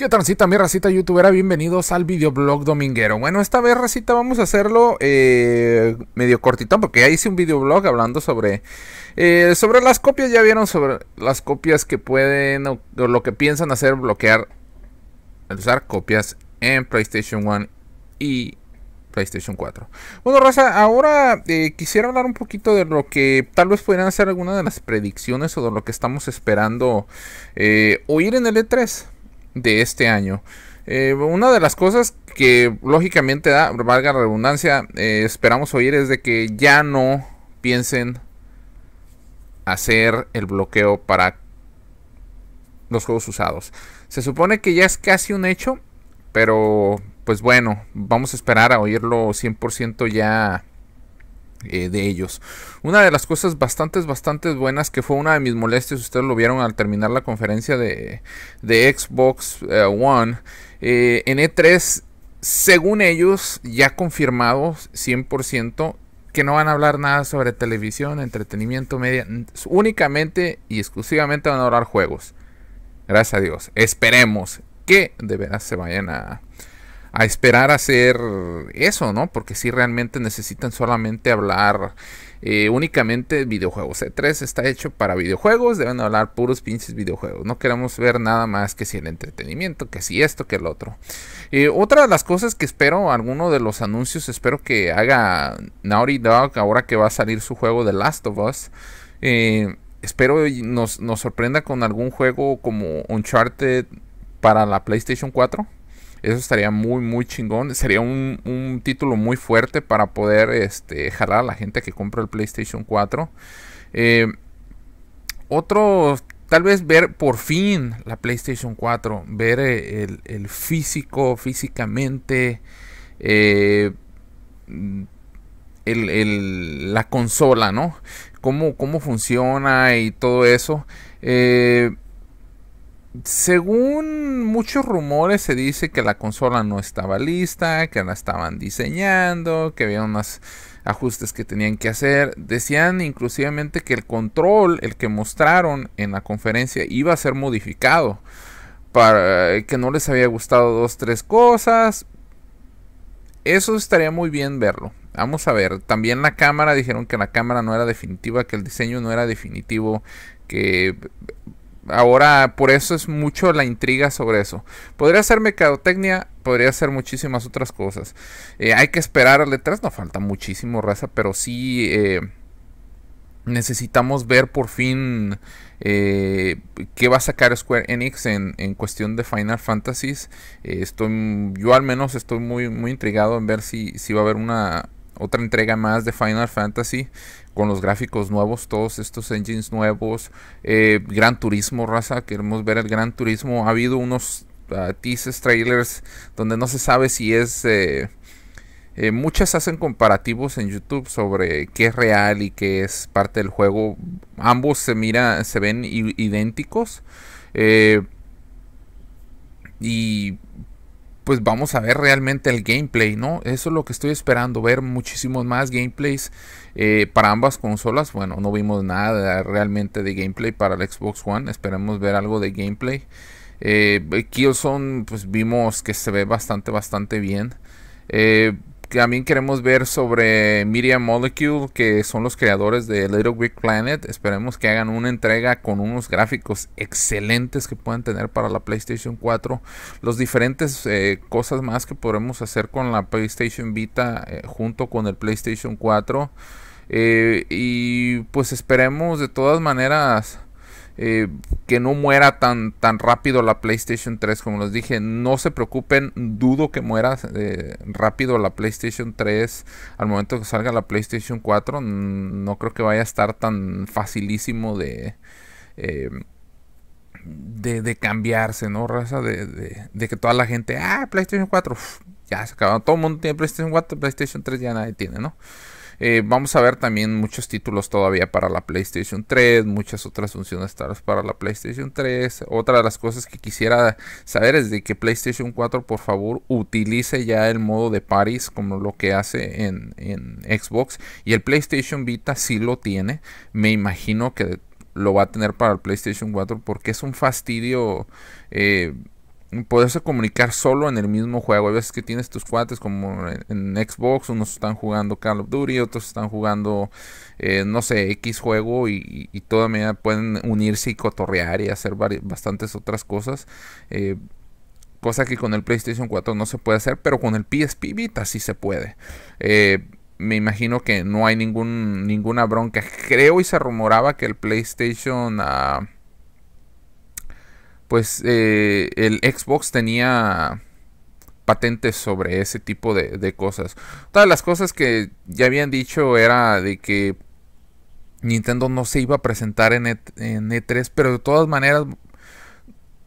¿Qué transita mi racita youtubera? Bienvenidos al videoblog dominguero. Bueno, esta vez racita vamos a hacerlo eh, medio cortito porque ya hice un videoblog hablando sobre eh, sobre las copias. Ya vieron sobre las copias que pueden o, lo que piensan hacer bloquear usar copias en PlayStation 1 y PlayStation 4. Bueno, Raza, ahora eh, quisiera hablar un poquito de lo que tal vez pudieran ser algunas de las predicciones o de lo que estamos esperando oír en el E3 de este año. Eh, una de las cosas que lógicamente da, valga redundancia, eh, esperamos oír es de que ya no piensen hacer el bloqueo para los juegos usados. Se supone que ya es casi un hecho, pero pues bueno, vamos a esperar a oírlo 100% ya eh, de ellos. Una de las cosas bastante, bastante buenas que fue una de mis molestias, ustedes lo vieron al terminar la conferencia de, Xbox eh, One, eh, en E3, según ellos, ya confirmado 100% que no van a hablar nada sobre televisión, entretenimiento, media, únicamente y exclusivamente van a hablar juegos. Gracias a Dios. Esperemos que de veras se vayan a, a esperar a hacer eso, ¿no? Porque si realmente necesitan solamente hablar eh, únicamente videojuegos. E3 está hecho para videojuegos, deben hablar puros pinches videojuegos. No queremos ver nada más que si el entretenimiento, que si esto, que el otro. Eh, otra de las cosas que espero, alguno de los anuncios, espero que haga Naughty Dog ahora que va a salir su juego de Last of Us. Eh, espero nos, nos sorprenda con algún juego como Uncharted para la PlayStation 4 eso estaría muy, muy chingón. Sería un, título muy fuerte para poder este, jalar a la gente que compra el PlayStation 4. Eh, otro, tal vez ver por fin la PlayStation 4. Ver eh, el, físico, físicamente. Eh, la consola, ¿no? Cómo, cómo funciona y todo eso. Según muchos rumores se dice que la consola no estaba lista, que la estaban diseñando, que había unos ajustes que tenían que hacer. Decían inclusivamente que el control, el que mostraron en la conferencia, iba a ser modificado. Para que no les había gustado dos, tres cosas. Eso estaría muy bien verlo. Vamos a ver. También la cámara dijeron que la cámara no era definitiva, que el diseño no era definitivo, que Ahora, por eso es mucho la intriga sobre eso. Podría ser mercadotecnia, podría ser muchísimas otras cosas. Eh, hay que esperar al detrás, no falta muchísimo, raza, pero sí eh, necesitamos ver por fin eh, qué va a sacar Square Enix en, cuestión de Final Fantasies. estoy, yo al menos estoy muy, muy intrigado en ver si, si va a haber una otra entrega más de Final Fantasy con los gráficos nuevos, todos estos engines nuevos, eh, Gran Turismo, raza, queremos ver el Gran Turismo. Ha habido unos uh, teasers, trailers, donde no se sabe si es... Eh, eh, muchas hacen comparativos en YouTube sobre qué es real y qué es parte del juego. Ambos se mira, se ven idénticos. y pues vamos a ver realmente el gameplay, ¿no? Eso es lo que estoy esperando, ver muchísimos más gameplays eh, para ambas consolas. Bueno, no vimos nada realmente de gameplay para el Xbox One, esperemos ver algo de gameplay. Eh, Killzone, pues vimos que se ve bastante, bastante bien. Eh, también queremos ver sobre Media Molecule, que son los creadores de Little Big Planet. Esperemos que hagan una entrega con unos gráficos excelentes que puedan tener para la PlayStation 4. Los diferentes eh, cosas más que podremos hacer con la PlayStation Vita eh, junto con el PlayStation 4. Eh, y pues esperemos de todas maneras eh, que no muera tan, tan rápido la PlayStation 3. Como les dije, no se preocupen, dudo que muera eh, rápido la PlayStation 3 al momento que salga la PlayStation 4. No creo que vaya a estar tan facilísimo de... Eh, de, cambiarse, ¿no? Raza, de, de, que toda la gente, ah, PlayStation 4, ya se acabó. Todo el mundo tiene PlayStation 4, PlayStation 3 ya nadie tiene, ¿no? Eh, vamos a ver también muchos títulos todavía para la PlayStation 3, muchas otras funciones para la PlayStation 3. Otra de las cosas que quisiera saber es de que PlayStation 4 por favor utilice ya el modo de Paris como lo que hace en, Xbox y el PlayStation Vita sí lo tiene. Me imagino que lo va a tener para el PlayStation 4 porque es un fastidio. Eh, poderse comunicar solo en el mismo juego. Hay veces que tienes tus cuates como en, Xbox, unos están jugando Call of Duty, otros están jugando, eh, no sé, X juego y, y, todavía pueden unirse y cotorrear y hacer bastantes otras cosas. Eh, cosa que con el PlayStation 4 no se puede hacer, pero con el PSP Vita sí se puede. Eh, me imagino que no hay ningún, ninguna bronca. Creo y se rumoraba que el PlayStation... Ah, pues eh, el Xbox tenía patentes sobre ese tipo de, cosas. Todas las cosas que ya habían dicho era de que Nintendo no se iba a presentar en, e, en E3, pero de todas maneras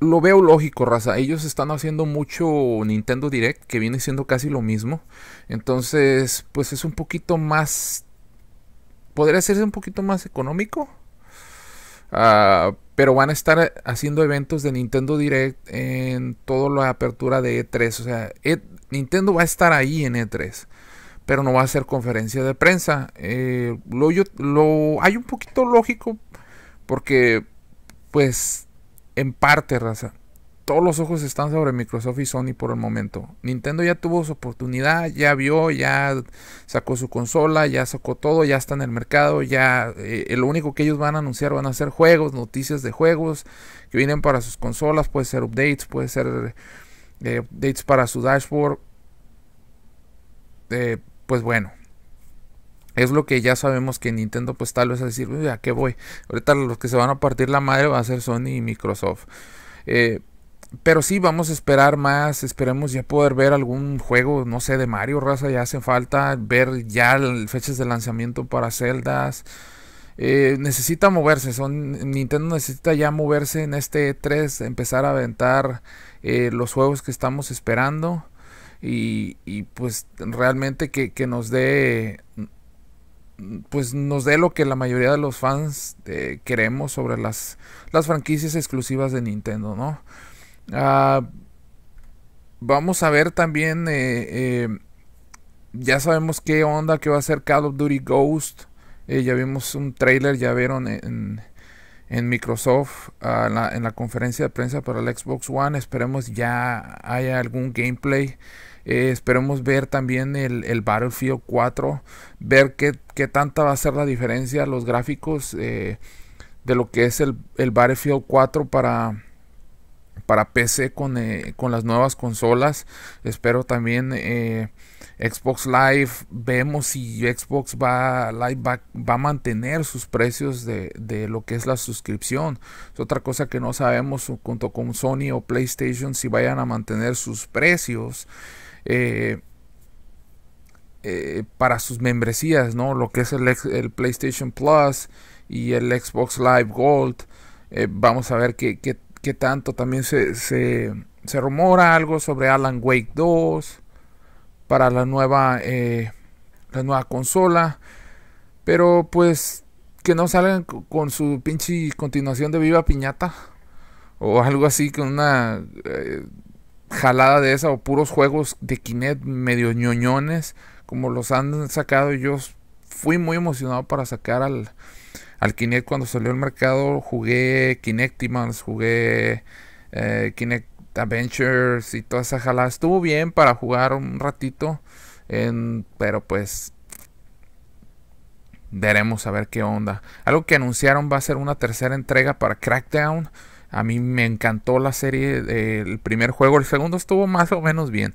lo veo lógico, raza. Ellos están haciendo mucho Nintendo Direct, que viene siendo casi lo mismo. Entonces, pues es un poquito más... Podría ser un poquito más económico. Uh, pero van a estar haciendo eventos de Nintendo Direct en toda la apertura de E3. O sea, e, Nintendo va a estar ahí en E3. Pero no va a ser conferencia de prensa. Eh, lo, lo, hay un poquito lógico. Porque, pues, en parte, raza todos los ojos están sobre Microsoft y Sony por el momento. Nintendo ya tuvo su oportunidad, ya vio, ya sacó su consola, ya sacó todo, ya está en el mercado, ya eh, lo único que ellos van a anunciar van a ser juegos, noticias de juegos que vienen para sus consolas, puede ser updates, puede ser eh, updates para su dashboard. Eh, pues bueno, es lo que ya sabemos que Nintendo pues tal vez a decir, ¿a qué voy? Ahorita los que se van a partir la madre va a ser Sony y Microsoft. Eh, pero sí, vamos a esperar más. Esperemos ya poder ver algún juego, no sé, de Mario, raza. Ya hace falta ver ya fechas de lanzamiento para celdas. Eh, necesita moverse. Son, Nintendo necesita ya moverse en este 3. Empezar a aventar eh, los juegos que estamos esperando. Y, y pues realmente que, que, nos dé. Pues nos dé lo que la mayoría de los fans eh, queremos sobre las, las franquicias exclusivas de Nintendo, ¿no? Ah, vamos a ver también, eh, eh, ya sabemos qué onda que va a ser Call of Duty Ghost. Eh, ya vimos un trailer, ya vieron en, en Microsoft en, la, conferencia de prensa para el Xbox One. Esperemos ya haya algún gameplay. esperemos ver también el, Battlefield 4, ver qué, qué, tanta va a ser la diferencia, los gráficos de lo que es el, el Battlefield 4 para para PC con, eh, con las nuevas consolas. Espero también eh, Xbox Live. Vemos si Xbox va, Live va, a mantener sus precios de, lo que es la suscripción. Es otra cosa que no sabemos junto con Sony o PlayStation si vayan a mantener sus precios. Eh, para sus membresías, ¿no? Lo que es el, el PlayStation Plus y el Xbox Live Gold. vamos a ver qué, qué, que tanto también se, se, se, rumora algo sobre Alan Wake 2 para la nueva, eh, la nueva consola. Pero pues que no salgan con su pinche continuación de Viva Piñata. O algo así, con una eh, jalada de esa. O puros juegos de Kinect medio ñoñones. Como los han sacado. Yo fui muy emocionado para sacar al, al Kinect cuando salió al mercado. Jugué Kinectimals, jugué eh, Kinect Adventures y toda esa jalada. Estuvo bien para jugar un ratito. pero pues veremos a ver qué onda. Algo que anunciaron va a ser una tercera entrega para Crackdown. A mí me encantó la serie, el primer juego, el segundo estuvo más o menos bien.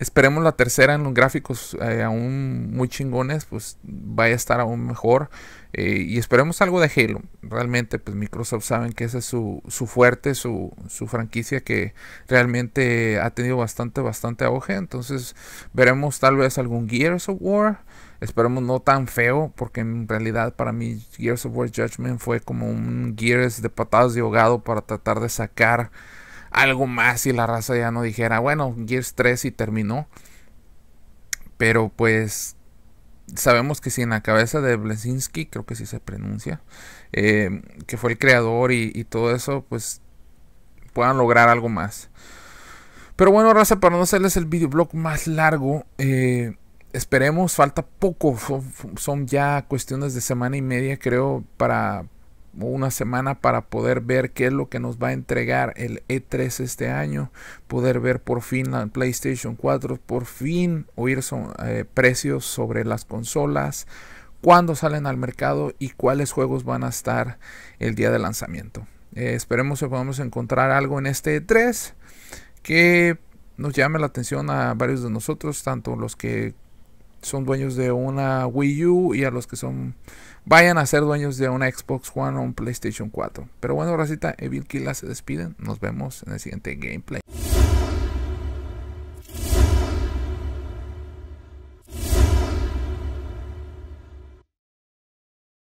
Esperemos la tercera en los gráficos eh, aún muy chingones, pues vaya a estar aún mejor. Eh, y esperemos algo de Halo. Realmente, pues Microsoft saben que ese es su, su fuerte, su, su, franquicia que realmente ha tenido bastante, bastante auge. Entonces veremos tal vez algún Gears of War. Esperemos no tan feo, porque en realidad para mí Gears of War Judgment fue como un Gears de patadas de ahogado para tratar de sacar algo más y la raza ya no dijera, bueno, Gears 3 y terminó. Pero pues sabemos que si en la cabeza de Blesinski, creo que sí se pronuncia, eh, que fue el creador y, todo eso, pues puedan lograr algo más. Pero bueno, raza, para no hacerles el videoblog más largo, eh, esperemos, falta poco, son, ya cuestiones de semana y media, creo, para una semana para poder ver qué es lo que nos va a entregar el E3 este año, poder ver por fin la PlayStation 4, por fin oír eh, precios sobre las consolas, cuándo salen al mercado y cuáles juegos van a estar el día de lanzamiento. Eh, esperemos que podamos encontrar algo en este E3 que nos llame la atención a varios de nosotros, tanto los que son dueños de una Wii U y a los que son vayan a ser dueños de una Xbox One o un PlayStation 4. Pero bueno, racita, Evil Killa se despiden. Nos vemos en el siguiente gameplay.